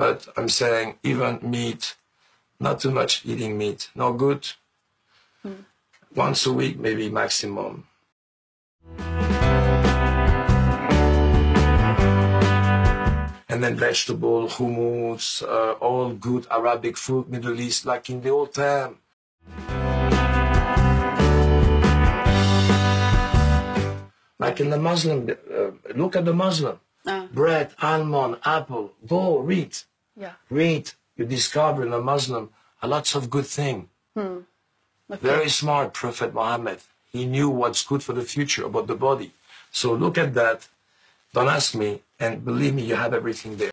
But I'm saying even meat, not too much eating meat, not good. Once a week, maybe maximum. And then vegetable, hummus, uh, all good Arabic food, Middle East, like in the old time. Like in the Muslim, uh, look at the Muslim. Ah. Bread, almond, apple. Go read. Yeah. Read. You discover in a Muslim a lots of good thing. Hmm. Okay. Very smart Prophet Muhammad. He knew what's good for the future about the body. So look at that. Don't ask me, and believe me, you have everything there.